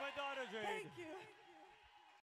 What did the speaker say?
my daughter, Jade. Thank you.